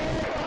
Thank you.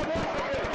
Come on, come on.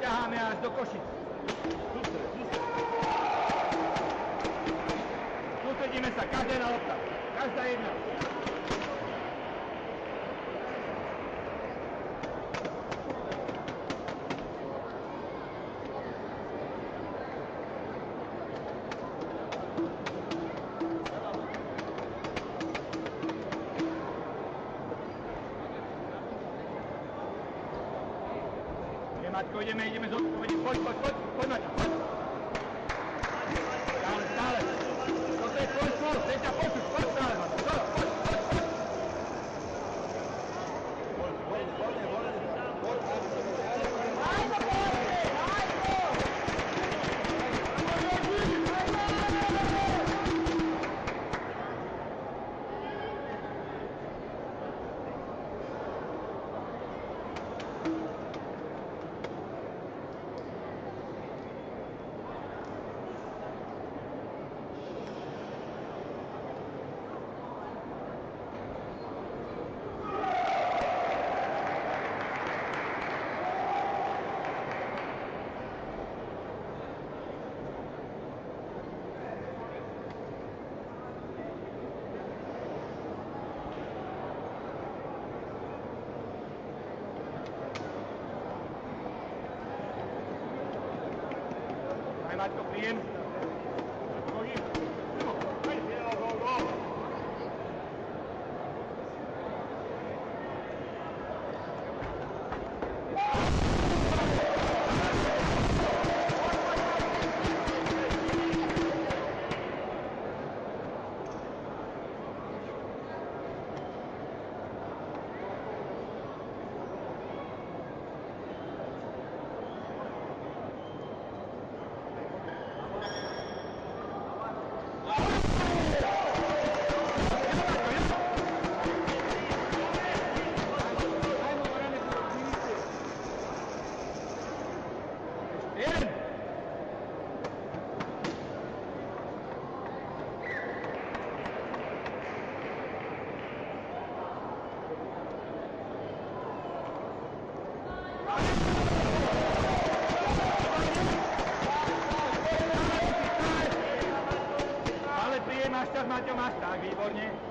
ťaháme až do Košic. Sústredíme sa každé na lopta. Každá jedna. výborne.